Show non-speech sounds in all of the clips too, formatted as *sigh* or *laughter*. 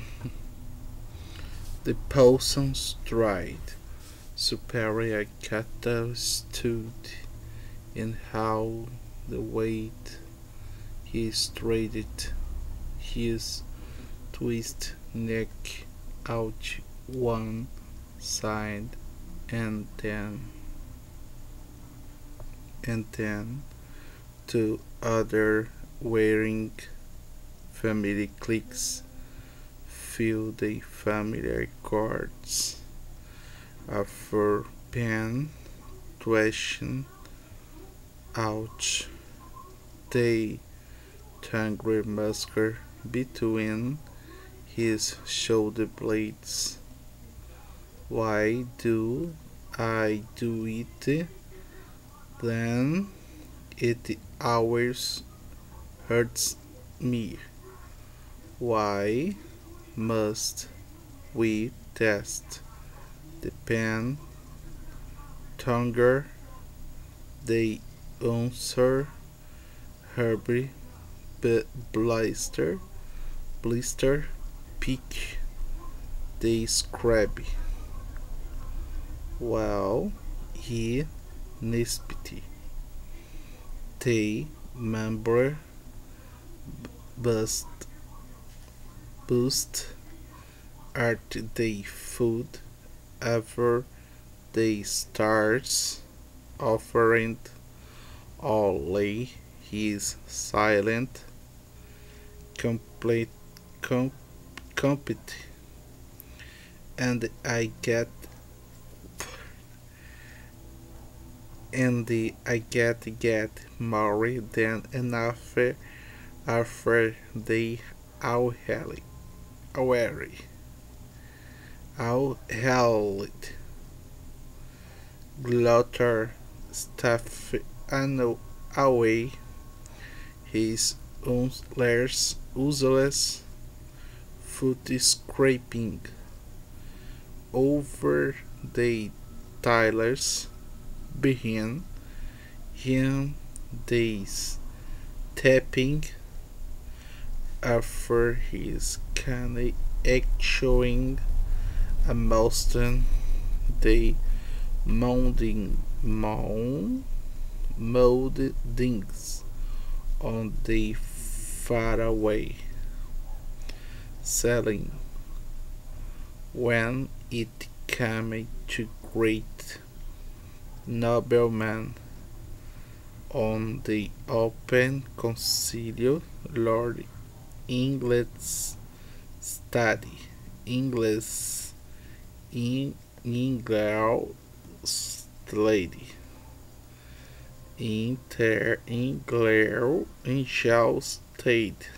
*laughs* The possums dried, superior cattle stood, and how the weight he straightened his twist neck out one side and then and then to other wearing family clicks feel the familiar chords of her pen thrashing out the tangry musker between his shoulder blades. Why do I do it? Then it always hurts me. Why must we test the pen? Tonger, the answer, Herbie, blister, blister, Peak, the scrabby. Well, he nispity. They member bust boost art they food ever they stars offering lay his silent complete com, compete and I get and the I get get more than enough after they all hell weary all held glutter stuff and away his own useless useless foot scraping over the tilers behind him days tapping after his canny showing a milestone the mounding mound moldings on the faraway selling when it came to great noblemen on the open concilio Lord English study. English in English lady. Inter England in Shell State.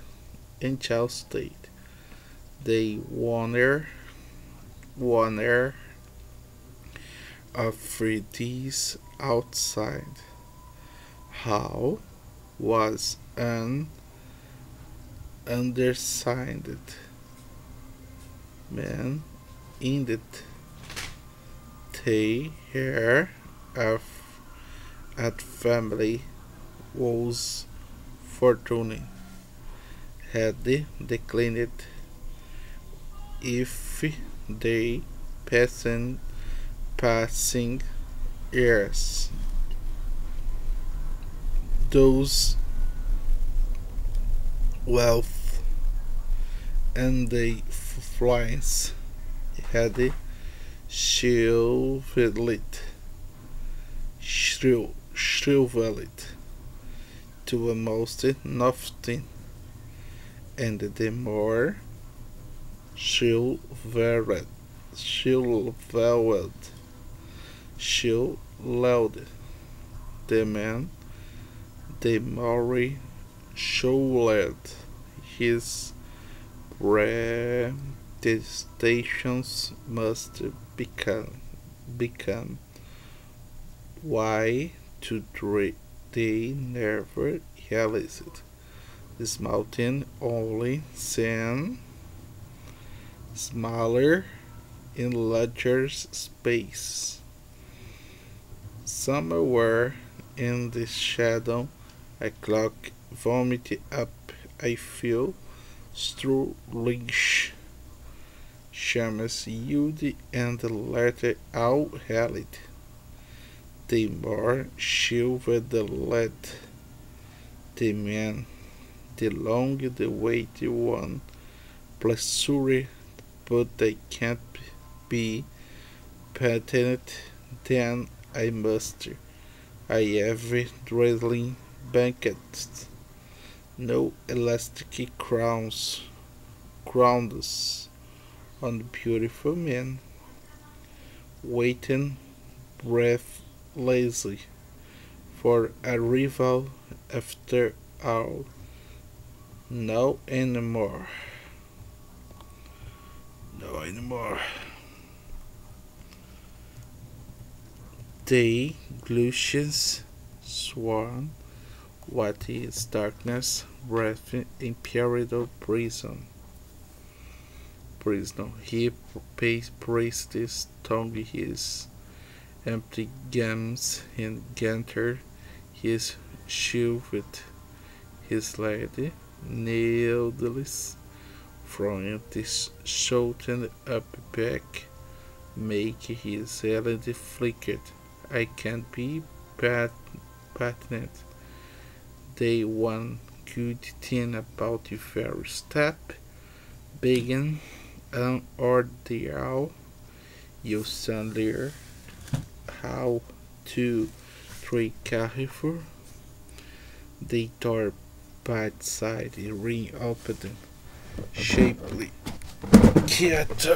In Shell State. They wonder wonder of these outside. How was an undersigned. Man in the they here of at family was fortune. Had declined if they passing passing years those wealth and the flies had shriveled shriv shriveled to almost nothing and the more shriveled shriveled shriveled the man the more shriveled his protestations must become become. Why to they never realized this mountain only seem smaller in larger space. Somewhere in the shadow a clock vomited up I feel strollish chama-se Jude and the letter Au Halit. The more silver the lead, the man, the long the weighty one, pleasure, but they can't be patented, then I must. I have drizzling blankets, no elastic crowns, crowns on the beautiful men, waiting breathlessly for a rival after all. No anymore. No anymore. They, Lucius, sworn, what is darkness, breath, imperial prison. Prison. He praised his tongue, his empty gums, and ganter his shoe with his lady, needless from this shortened up back, make his LED flickered. I can't be pat patent. They one good thing about the first step, begin an ordeal. You learn how to three carrefour. The door by side ring opened shapely cat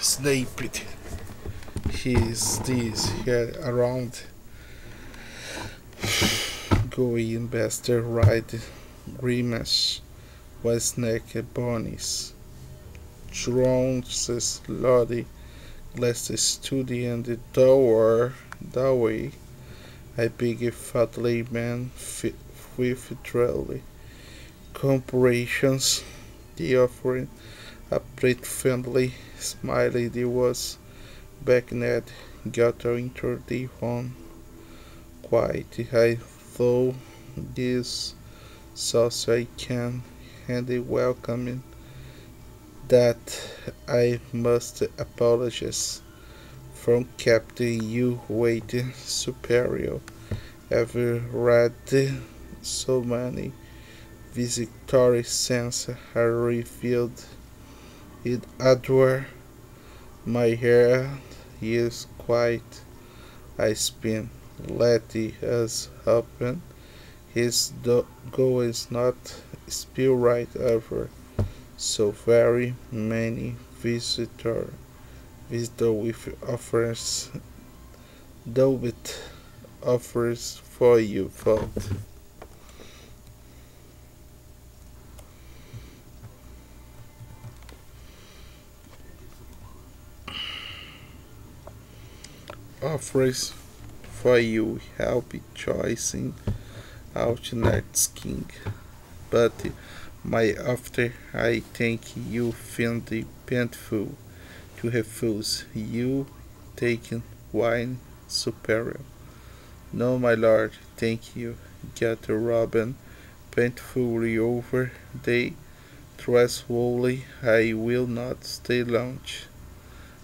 snaped his this head around going bester right grimace was neck bonies Drones Lodi to the end the door doorway a big fatly man with trolley comparisons the offering a pretty friendly smiley there was backnet got into the home quite I thought this I can and welcoming that I must apologize from Captain you waiting superior. Ever read so many visitory sense are revealed it adore. My hair is quite I spin let us happen his goal is not spill right over. So very many visitor visitor with offers with offers for you fault offers for you help choosing out next king but my after I think you find the painful to refuse you taking wine superior. No, my lord, thank you. Get robin painfully over the threshold. I will not stay long.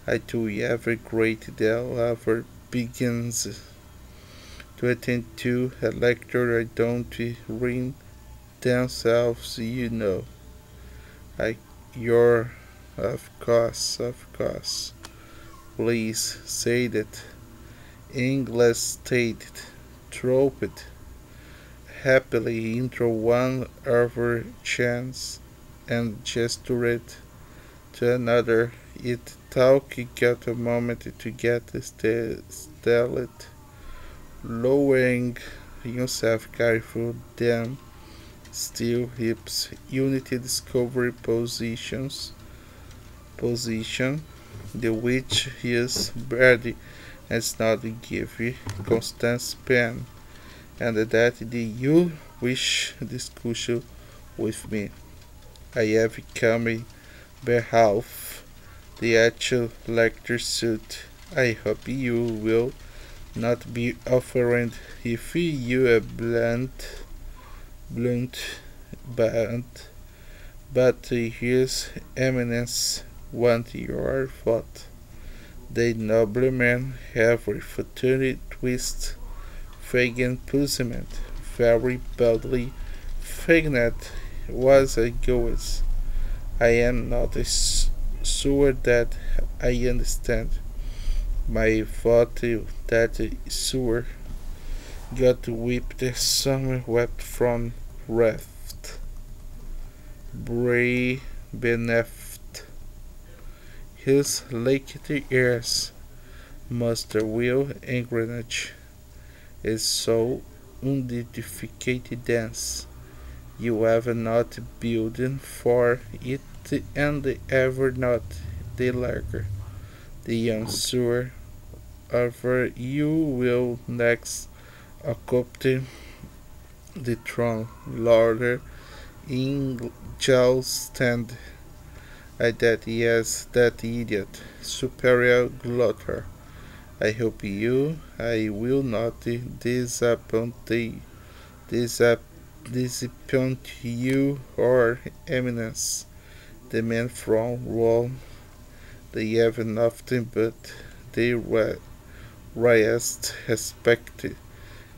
I do every great deal ever begins to attend to a lecture I don't read themselves, you know. I, your, of course, of course. Please say that. English stated, trooped it. happily into one other chance and gestured to another. It took got a moment to get started, lowering himself careful then still hips unity discovery positions position the which his body has not given constant span and that the you wish discussion with me. I have come behalf the Arch Lector Sult. I hope you will not be offering if you a blunt blunt but but his eminence want your vote. The noblemen have refuted twist Fagin Pussiment very badly. Fagnet was a ghost. I am not sure that I understand. My thought that sewer got to weep. The summer wept from reft. Bray beneft. His lackey ears, master wheel engrenage is so unidentified dance. You have not building for it and ever not the lager. The answer over you will next occupy the throne, Lord in jail stand. I that yes, that idiot, superior Glokta. I hope you, I will not disappoint, disappoint you or eminence. The men from Rome, they have nothing but the highest respect,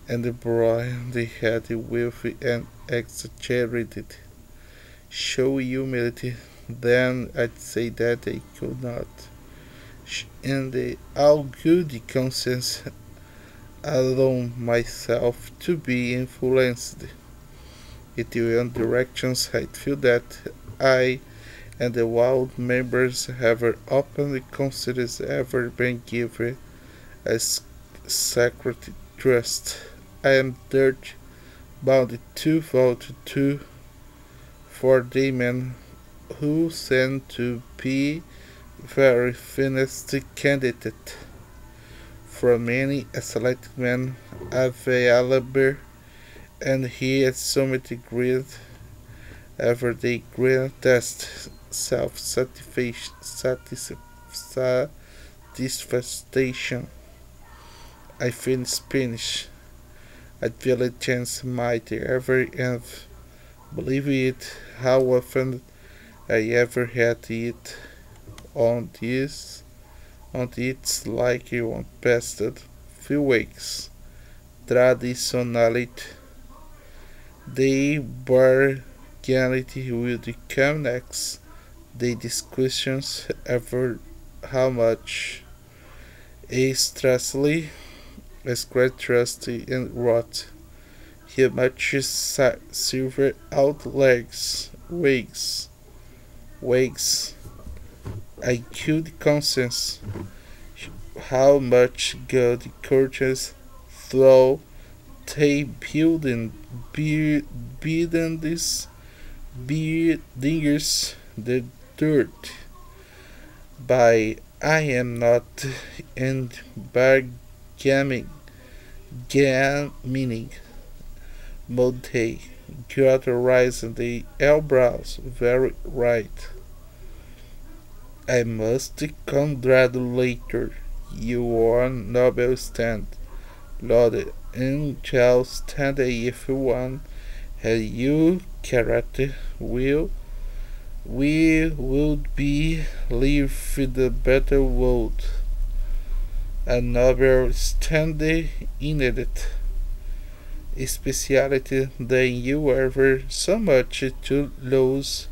and the they had with an exaggerated show humility. Then I'd say that they could not in the all good conscience allow myself to be influenced into one directions I feel that I and the wild members have openly considered ever been given as sacred trust. I am dirt bound to vote to for the men who send to be very finest candidate from many a selected men available and he assumed great ever the greatest self satisfaction satisfaction. I feel Spanish. I feel a chance might ever have believe it how often I ever had it on this on its like you on past few weeks. Traditionally, the bargainity will come next. The discussions over how much stressfully great trusty and rot. He much silver out legs, wigs, wigs I could conscience how much good courteous through they building beating this buildings the dirt by I am not bargaining gaming mode characterizing the eyebrows very right. I must congratulate you. On Nobel stand, Lord, and shall stand. If one has you character will we would be live a better world. A Nobel stand in it speciality than you ever so much to lose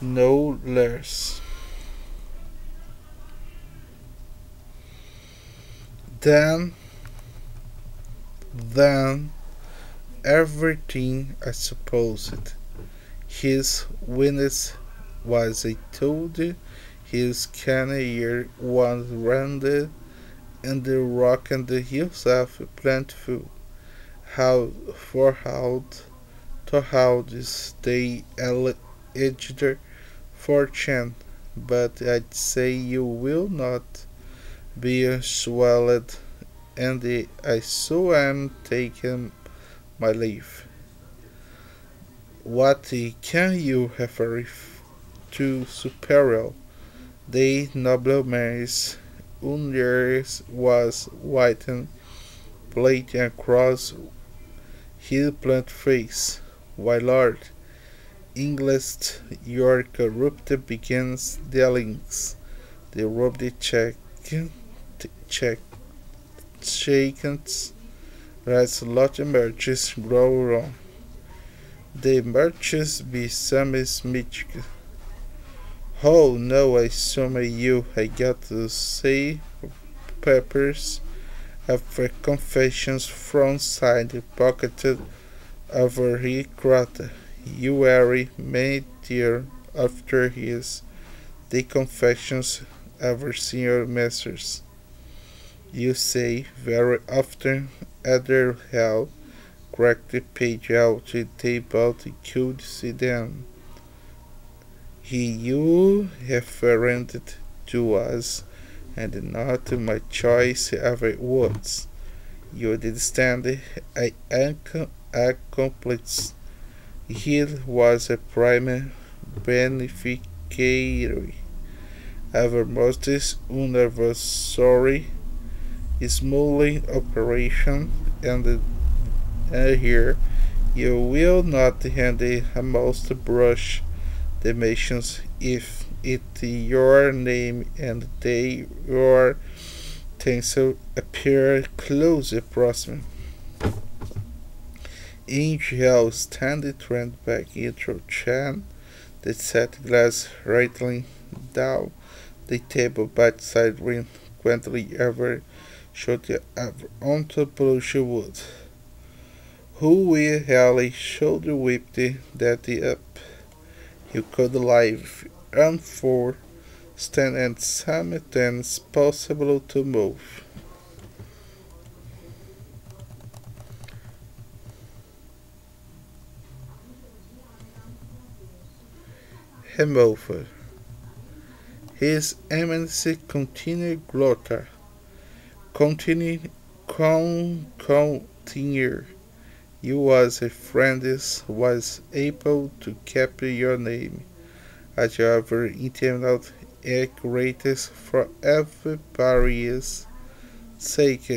no less. then then everything I supposed. His witness was I told his cannier was rounded and the rock and the hills himself plentiful. How for how to how this day edged fortune, but I'd say you will not be swallowed, and I so am taking my leave. What can you refer to superior? The nobleman's unders was whitened, plate across his plant face, while Lord, English your corrupt begins dealings. The robbed the check check shakens Rise lot of merchants grow wrong. The merchants be some is smith. Oh no, I summon you. I got to say papers after confessions from side pocketed over he crowd. You worry made dear after his the confessions ever seen your masters. You say very often other hell cracked the page out the table to could see them. He you referred to us and not my choice of words. You did stand I accomplished. He was a prime beneficiary. Our most universally smoothly operation and uh, here you will not hand a most brush dimensions if it your name and they your tinsel appear close approximate. Angel stand the trend back into Chan, the set glass rattling down the table by side ring quaintly ever should the anthropology would. Who will Haley shoulder whip the daddy up? You could live and for stand and summit and possible to move. Hemover. His eminence continued Glokta Continue, con, continue. You was a friend was able to keep your name. As your internal accurateness for everybody's sake,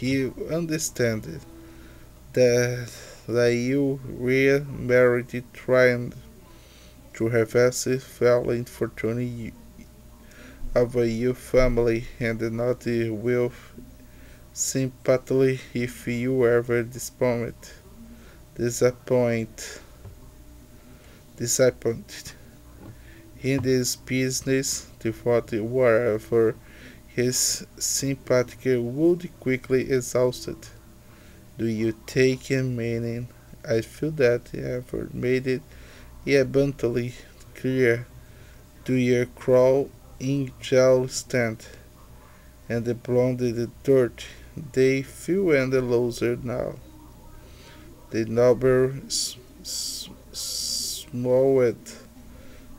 you understand that that you were married trying to have a fallen fortune of your family and not with sympathy if you ever disappointed disappoint. Disappointed in this business the devout wherever his sympathy would quickly exhausted. Do you take a meaning? I feel that you have made it abundantly clear. Do your crawl Ingelstad, and the blonde the dirt. They feel and the loser now. The noble smowed.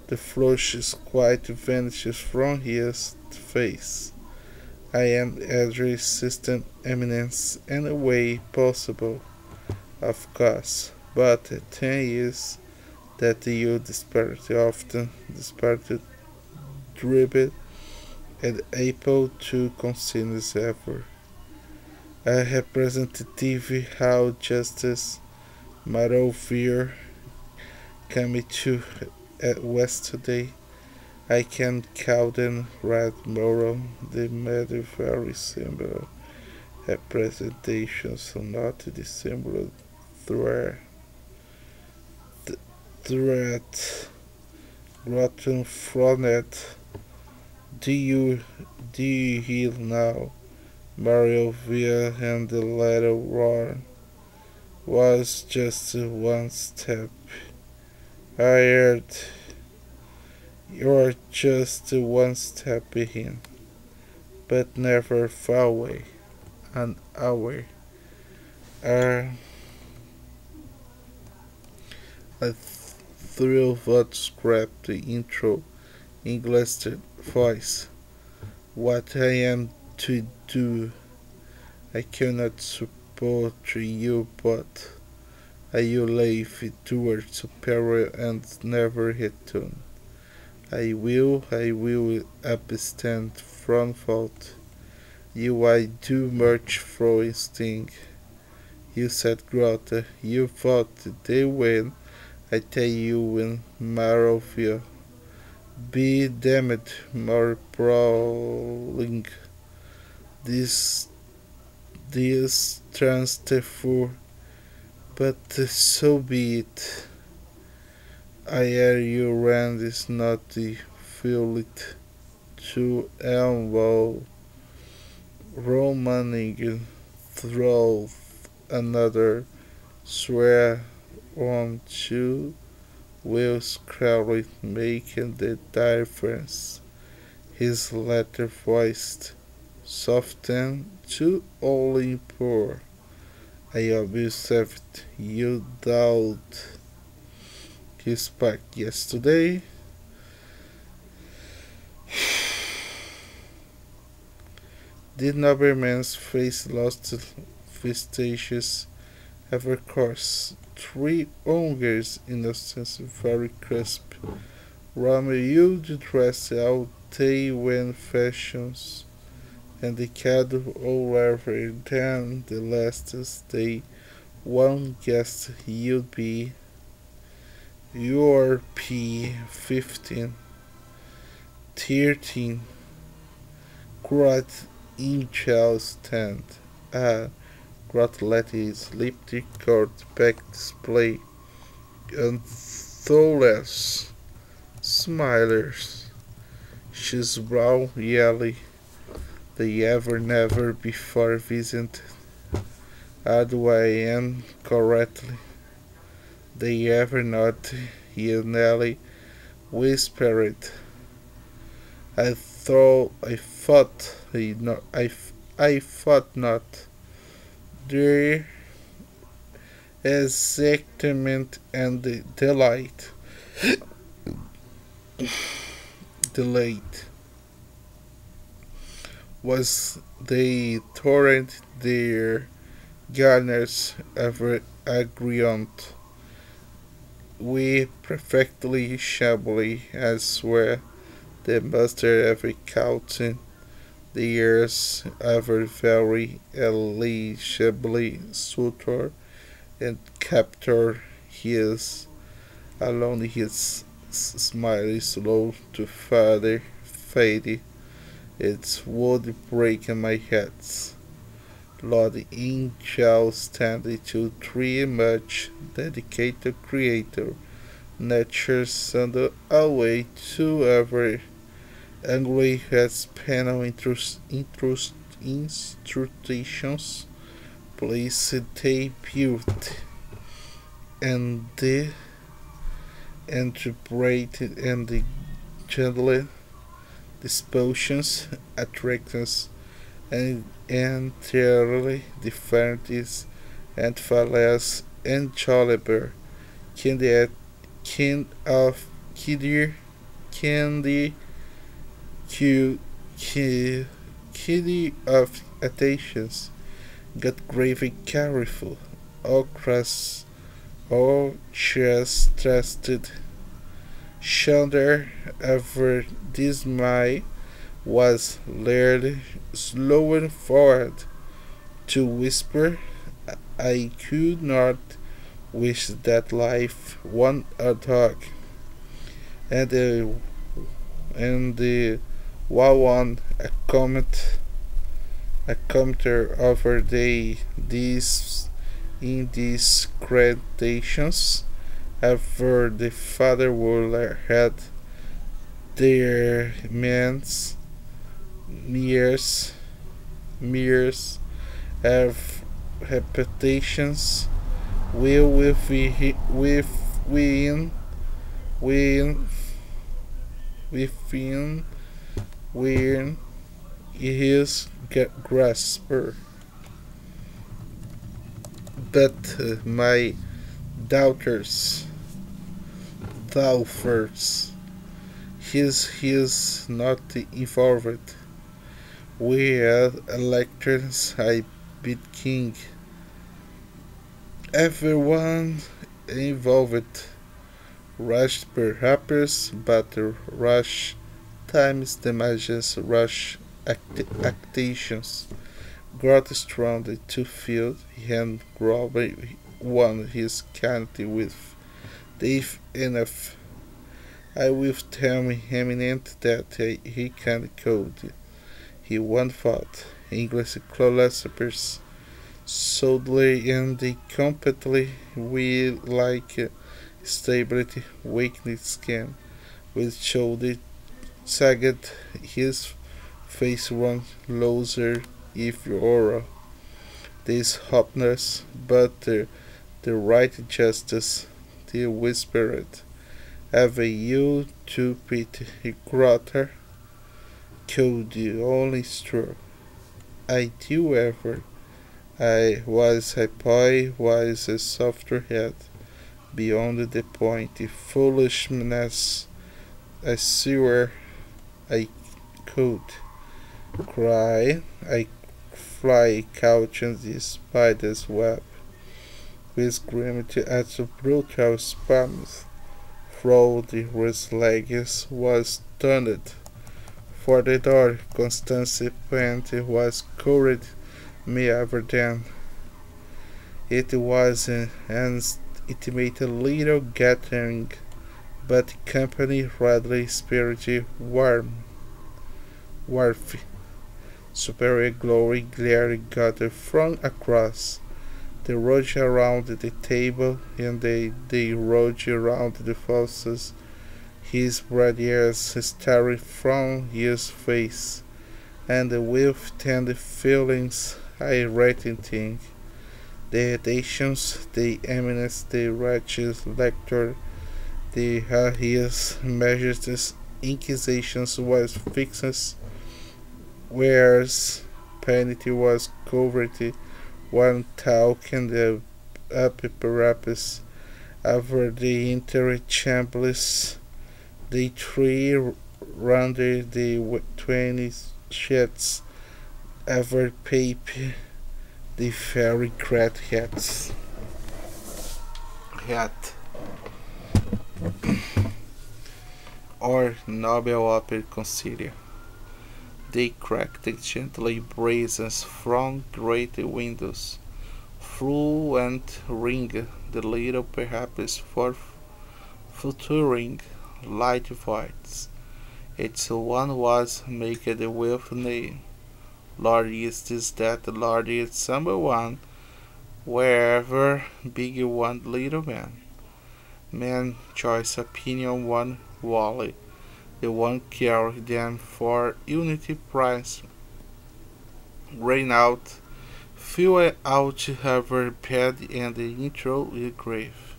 The flush is quite vanishes from his face. I am every assistant eminence in a way possible, of course, but ten years that you despaired often despaired driven and able to continuous effort. A representative how justice Marovia came to at West today. I can them red moral the very symbol representations so not the symbol threat. Threat. Rotten fronet. Do you do you heal now? Marovia and the letter war was just one step. I heard you're just one step behind, but never far away. An hour. Uh, I thrill what scrapped the intro English voice. What I am to do, I cannot support you, but I live towards superior and never return. I will, I will abstain from fault. You I do much for sting. You said Glokta, you thought they win I tell you in Marovia, be damned more prowling this this transfer but so be it. I hear you ran this naughty feel it to elbow romaning through another swear on two wheels crowded making the difference. His letter voiced softened to only poor. I observed you doubt his back yesterday. *sighs* Did nobleman's face lost vestiges ever course? Three ongers in a sense very crisp. Romeo, you dress out they when fashions and the cattle all over then the last day one guest you'd be your P fifteen. Thirteen Grot in Charles stand ah Grot let his lipstick court back display and thoughtless smilers. She's brow yelly they ever never before visited Adwayan correctly. They ever not hear Nelly whispered. I thought I thought I not I, I thought not. Their excitement and the delight *coughs* delight was the torrent their garners ever agreement. We perfectly shabbily as were the master every counting the years ever very eligibly suitor and captor his alone his smile slow to father fade it would break my head. Lord in Angel standing to three much dedicated creator, nature send away to ever angry has panel interest instructions, place they built and the interpreted and the gently dispositions, attractions, and entirely different and less enjoyable kind of kind of kiddy candy q kiddy of attentions got gravy careful all cross all just trusted shoulder dismay was layered slowing forward to whisper I could not wish that life one a dog. And the and the one a comet a commenter over the these in these gradations after the father would had their men's years years have reputations will with with within within within within his grasper but my doubters doubters his his not involved we elections I beat king. Everyone involved. Rushed perhaps but rush times damages rush act actions got strongly to field and Robbie won his county with Dave enough. I will tell him eminent that he can code. He one thought. English philosophers solidly and completely we like stability weakness skin with shoulder sagged his face one loser if aura this hopness but uh, the, the right justice the whispered have a you to pity Glokta could the only straw. I do ever. I was a boy was a softer head. Beyond the point of foolishness I swear I could cry. I fly couching the spider's web with grimity at the brutal spasms through his legs was turned for the door Constance Pant was curried me ever then. It was an intimate little gathering, but company readily spirited warm. Warmth, superior glory glared gathered from across the road around the table, and they, they rode around the faucets, his bright ears staring from his face, and with tender feelings I thing. The editions, the eminence, the righteous lector, the his majesty's inquisitions was fixed, whereas penalty was covered one talk and the upper over the interchamberless the three round the twenty sheets ever paper the fairy great hats hat or Nobel Opera consider. They cracked gently brazen from great windows, flew and ring the little perhaps for fluttering light voids. Its one was made with name Lord is this that Lord is number one wherever big one little man. Man choice opinion one wally. The one carry them for unity price. Rain out, fill out her pad and the intro grave.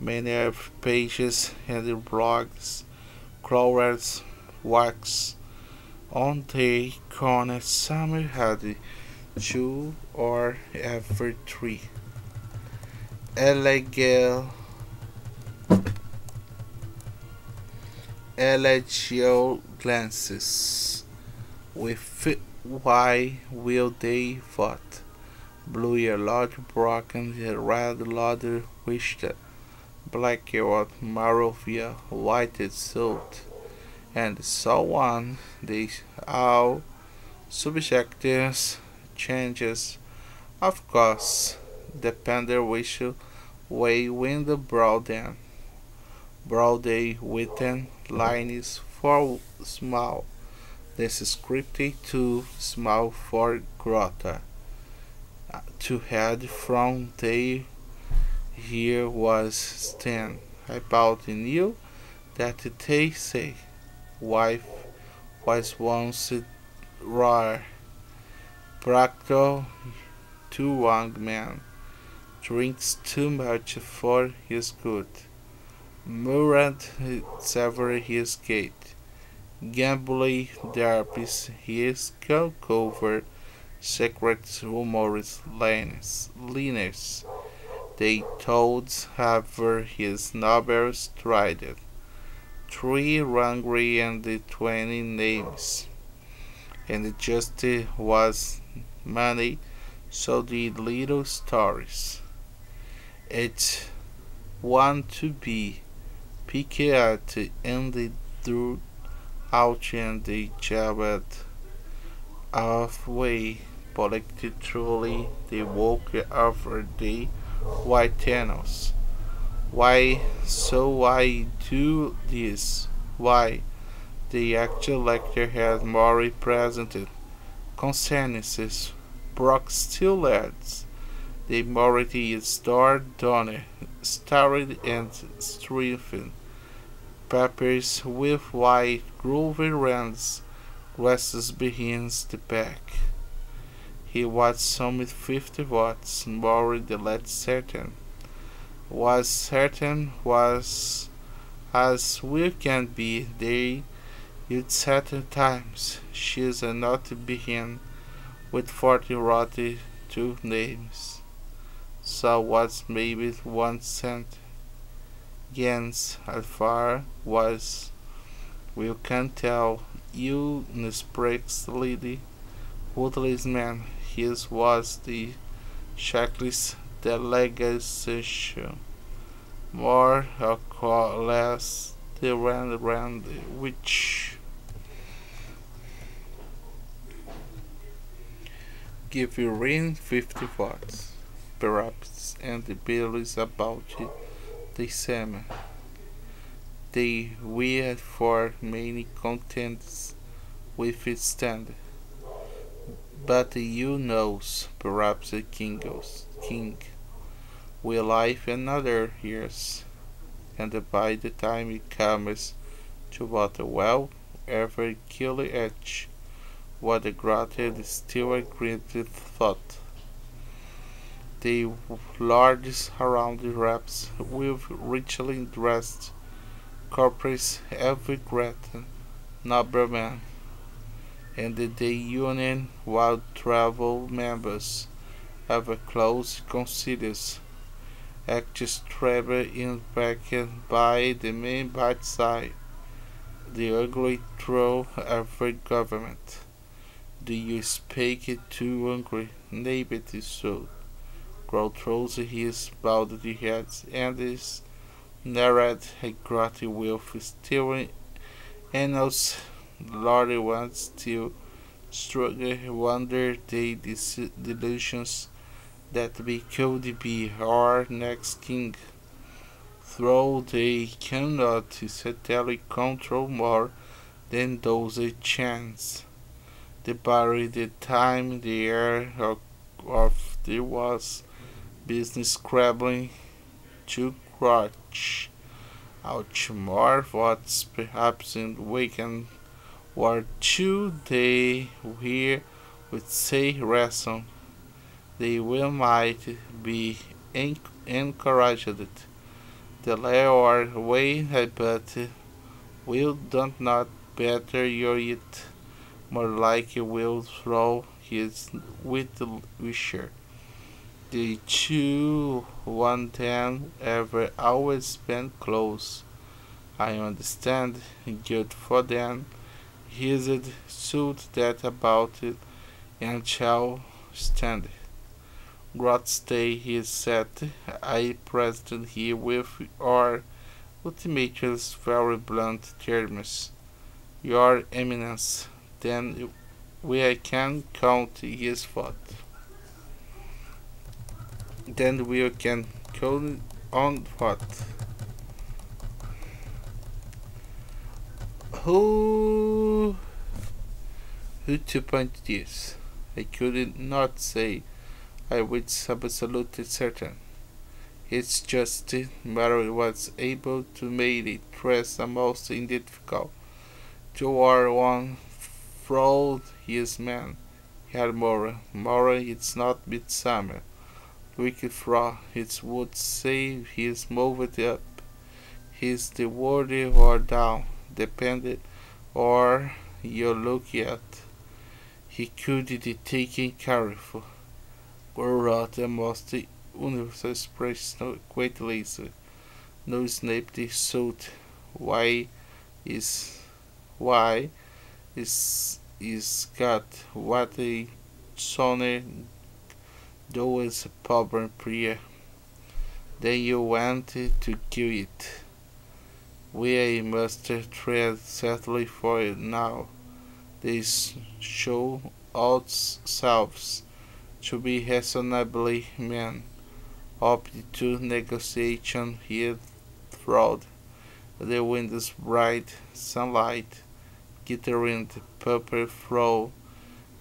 Many of pages and blogs, crawlers, wax, on the corner some had two or every three. Elegant elegio glances with why will they vote? Blue a large broken red ladder wished black or marovia white salt and so on. These all subjective changes, of course, depend which way wind broad them. Broad day within is for small. This scripted too small for Glokta. Uh, to head from they here was stand about knew that they say wife was once rare. Practical, too young man, drinks too much for his good. Murad sever his gate. Gambling therapist his cover secret rumors liners. They told however his novels tried three hungry and the twenty names. And just was money, so the little stories. It want to be picked at and the drew out and the jabbed halfway polite truly the walk over the white tunnels Why, so I do this. Why? The actual lecture has more represented consensus. Brock still adds. The majority is Dor Donner, starred and strengthened. Peppers with white groovy rands, glasses behind the back. He was some fifty watts more the that certain. Was certain was as we can be they at certain times she's a not behind with forty rotty two names. So was maybe one cent Jens Alfar was we can tell you Woodley's man his was the checklist delegation more or less the round round which? Give you ring 50 watts perhaps and the bill is about the same. They wear for many contents with its stand. But you knows perhaps the king king will live another years? And by the time it comes to water well every killer edge what a granted still a thought the largest around the wraps with richly dressed corpses every great nobleman and the union while travel members have a close considers acts travel in impacted by the main bad side the ugly through every government. Do you speak it too hungry neighbor so grow throws his bowed head and is narrowed a grotty with steering annals Lordy wants to struggle wonder the delusions that we could be our next king. Though they cannot certainly control more than those a chance. The body, the time, the air of, of there was business scrabbling to crutch. Out more what's perhaps in the weekend or two they here would say wrestle. They will might be encouraged. The lay or way but will don't not better your it more like will throw his with the wisher the two one ten ever always spent close I understand good for them his suit that about it and shall stand. God stay he said, I present here with our ultimatums very blunt terms. Your eminence, then we can count his thought. Then we can count on what? Who who to point this? I could not say. I was absolutely certain. It's just Mary was able to make it press the most difficult. To our one fraud his man. Had more. More it's not midsummer. Wicked fraud, it would say he's moved up. He's the worthy or down depended or you look at. He could be taken care of. Whereat the most universal expression quite lazy. No snape the suit. Why is why is is got what a son does problem prayer. Then you want to kill it. We must tread certainly for it now. This show ourselves to be reasonably men. opted to negotiation here fraud. The wind's bright sunlight, glittering the purple flow,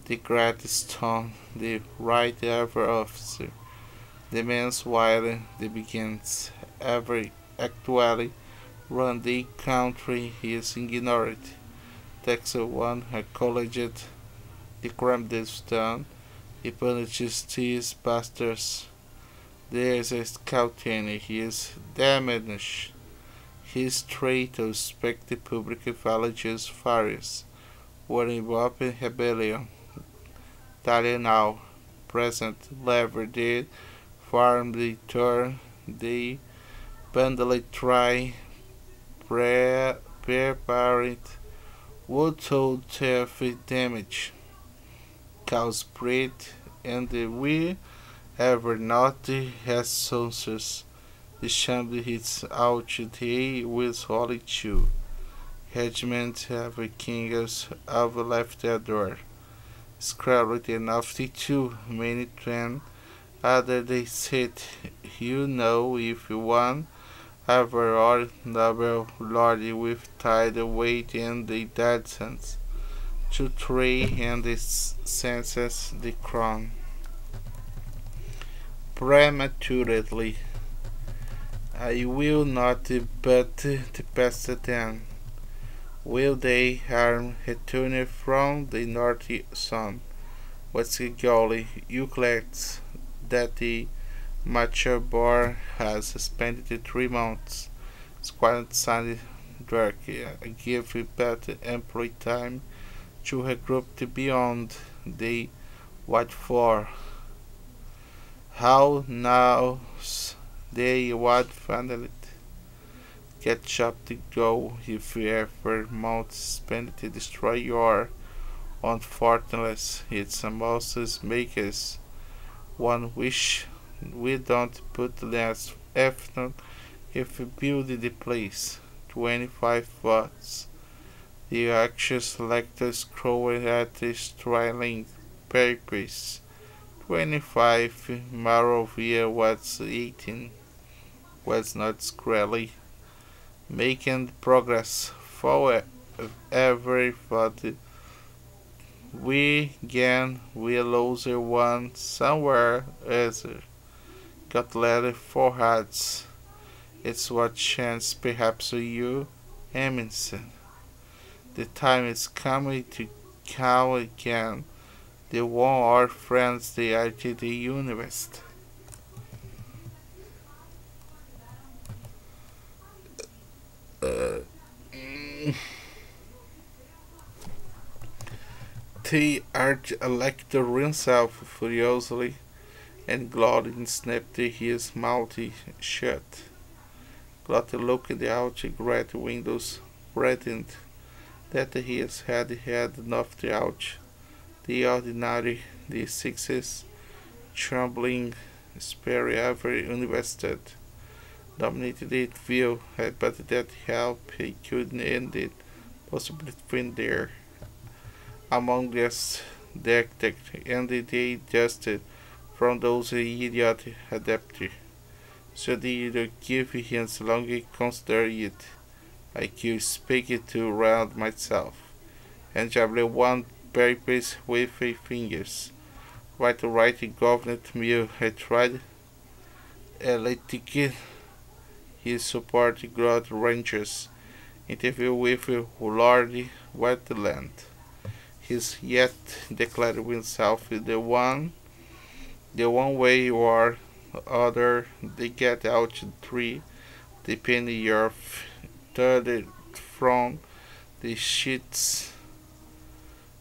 the great stone, the right ever officer. The man's while the begins every actually run the country he is ignored. Texas one acknowledged the done. He punishes these bastards. There is a scouting, he is damaged. His trait to respect the public villages fires were involved in rebellion. Italia now present lever did farm the turn the bundle try prepared would to have damage. Cause breed and we ever not has sensors the chamber hits out today with holy two regiment have kings of left door scrawled enough to many train other they said you know if one ever or double lordy with tide weight in the sense to three and the senses the crown. Prematurely. I will not but the past them will they harm return from the north sun what's the you collect that the mature boar has spent three months squatted Sunday dark give but ample time to regroup beyond the white for. how now they what finally catch up to go. If you ever mount spend to destroy your own fortress it's a Moses makers one wish we don't put less effort if we build the place. 25 watts. The actual selector scroll at the striling purpose. 25 Marovia was 18 was not squarely making progress for everybody. we gain we lose one somewhere else got letter for hearts it's what chance perhaps you Emerson the time is coming to come again the one our friends they are to the universe. Uh, the Arch Lector himself furiously and Glodin snapped his mouth shut. Glodin looked out the great windows, threatened that his head had enough knocked out the ordinary, the sixes, trembling, spare every invested, dominated it view, but that help he couldn't end it, possibly find there. Among this, the and they just from those idiot adapters. So they give him long consider it. I could speak it to round myself, and jabble one purpose with a fingers. Right to right government meal had tried uh, electric his support growth rangers interview with Lord Wetland. He's yet declared himself the one the one way or other they get out three depending your third from the sheets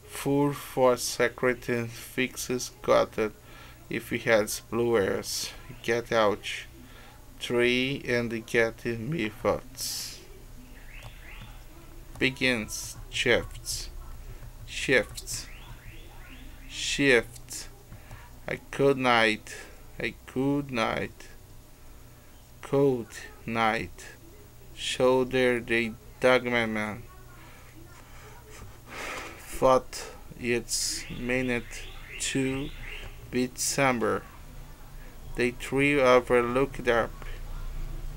full for secret and fixes got it if he has blue. Get out. Three me thoughts. Begins shifts. Shifts. Shift. A good night. A good night. Cold night. Shoulder the dogman man thought it's minute to be December. The three overlooked up.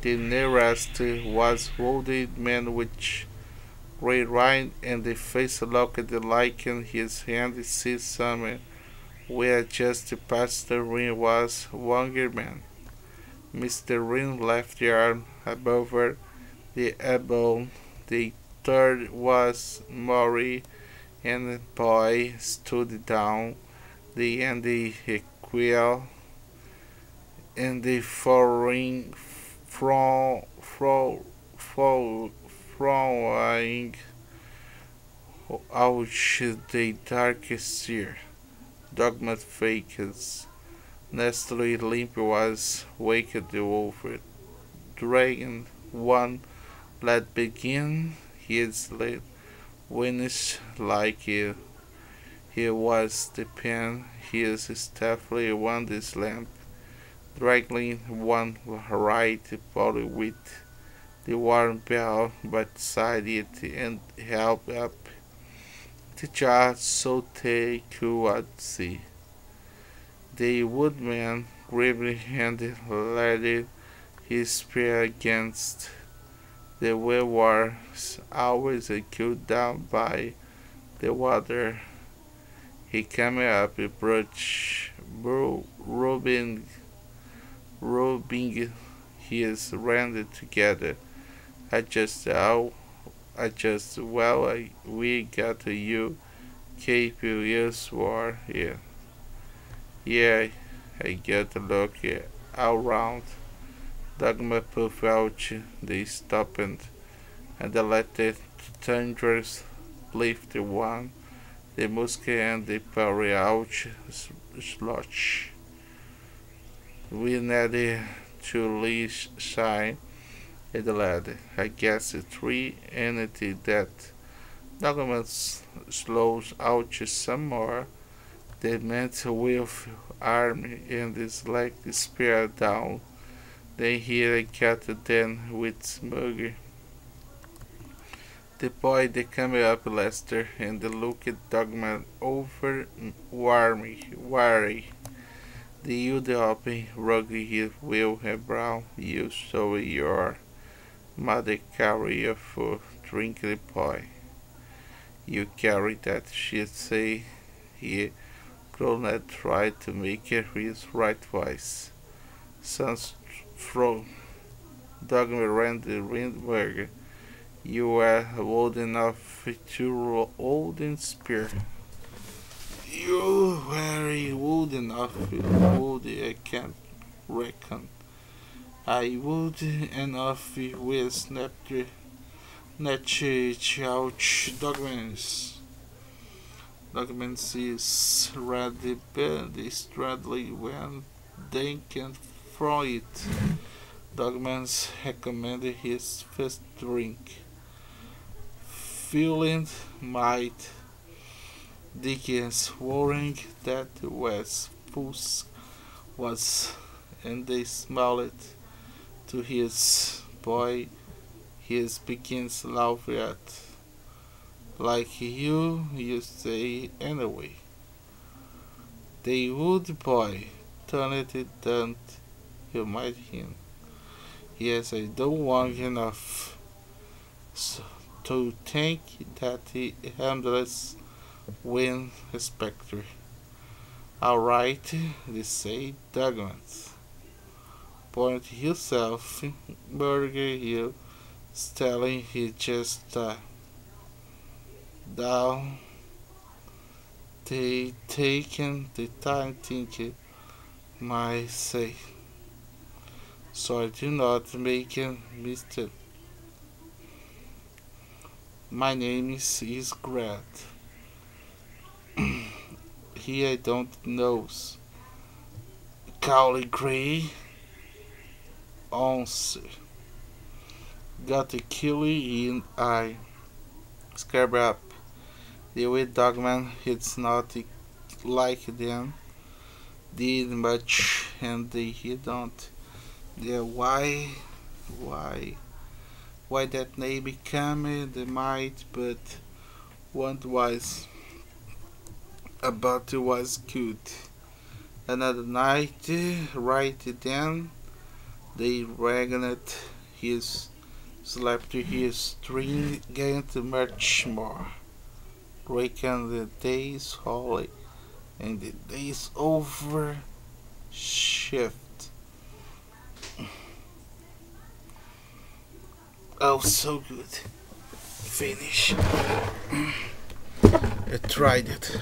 The nearest was wounded man with great right and the face looked like in his hand see somewhere where just past the ring was younger man. Mr. Ring left the arm above the elbow. The third was Maury and the boy stood down. The and the quill and the following from from from flowing out the darkest year. Dogma fakes. Nestle limp was waked over. Dragon one let begin his late winish like he, he was the pen his stealthily won this lamp dragging one right body with the warm bell beside it and help up the child so they could see. The woodman gravely handed laid his spear against the was always cooled down by the water. He came up, brush, rubbing, rubbing his hand together. I just how I just well I, we got you keep you war here. Yeah, I get a look all round. Dogma puff out they stopped and let the thunders lift the one, the musk and the parry ouch slotch. We need to leash shine the lad. I guess the three entity that documents slows out some more. They meant with army and is like the spear down they hear a cat then with Smuggy. The boy they come up Lester and the at dogman over warmy wary. The ruggy he will have brown you so your mother carry a for drink pie. You carry that she say he not try to make it his right voice. Sans from Dagmar Randy Rindberg. You are old enough to old in spirit. You very old enough, old I can't reckon. I would enough with Nature Chouch Dogmans. Dogmans is ready, Stradley when they can from it. Dogmans recommended his first drink. Feeling might Dickens worrying that West Puss was and they smiled to his boy his begins at like you you say anyway. The wood boy turned it down you might him. Yes, I don't want enough so, to think that he handles when spectre. Alright, they say Douglas. Point himself, Burger Hill, telling he just uh, down. They taken the time thinking my say so I do not make a mistake. My name is, is Grant. He I don't knows. Cowley Gray answer. Got a killie in eye. Scrub up. The way dogman it's not like them. Did much and they he don't yeah, why, why, why that name became uh, the might, but what was about it was good. Another night, right then, they regained his slept his stringent much more. Reckon the days holy and the days over shift. Oh, so good. Finish. *clears throat* I tried it.